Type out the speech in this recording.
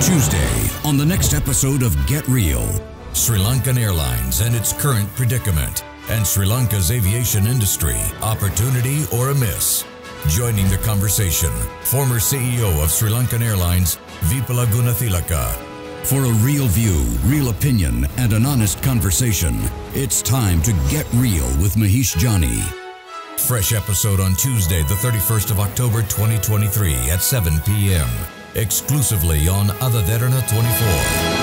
Tuesday on the next episode of Get Real. Sri Lankan Airlines and its current predicament, and Sri Lanka's aviation industry, opportunity or a miss. Joining the conversation, former CEO of Sri Lankan Airlines, Vipula Gunathilaka. For a real view, real opinion, and an honest conversation, it's time to Get Real with Mahieash Johnney. Fresh episode on Tuesday, the 31st of October 2023 at 7 p.m. Exclusively on Other Ada Derana 24.